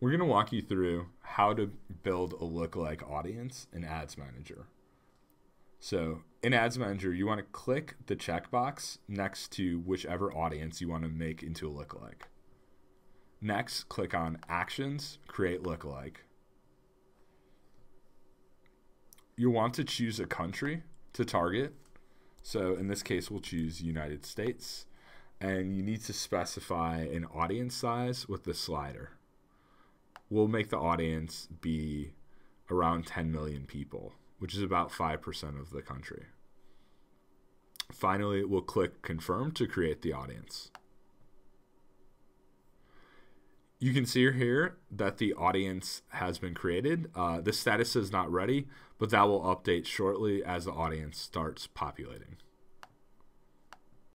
we're going to walk you through how to build a lookalike audience in Ads Manager. So in Ads Manager, you want to click the checkbox next to whichever audience you want to make into a lookalike. Next, click on Actions, Create Lookalike. You'll want to choose a country to target. So in this case, we'll choose United States. And you need to specify an audience size with the slider. We'll make the audience be around 10 million people, which is about 5% of the country. Finally, we'll click Confirm to create the audience. You can see here that the audience has been created. Uh, the status is not ready, but that will update shortly as the audience starts populating.